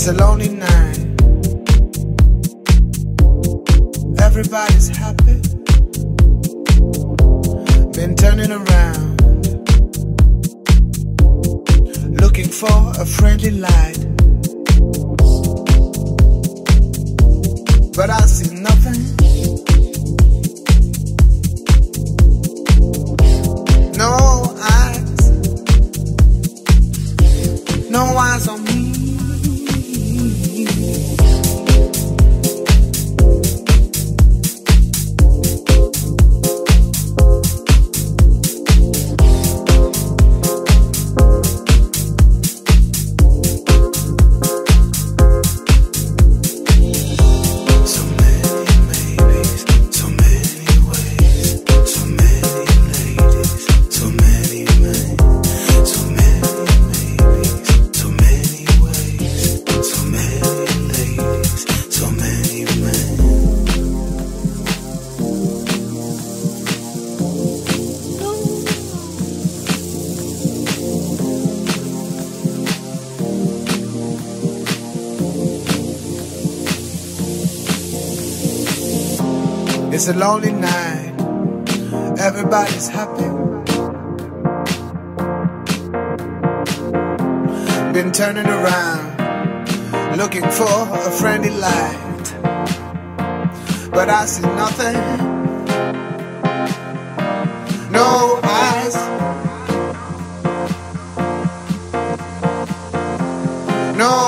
It's a lonely night. Everybody's happy. Been turning around. Looking for a friendly light. It's a lonely night. Everybody's happy. Been turning around, looking for a friendly light. But I see nothing. No eyes. No